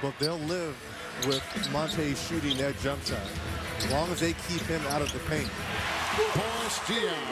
but they'll live with Monta shooting that jump shot as long as they keep him out of the paint. Boris Diaw.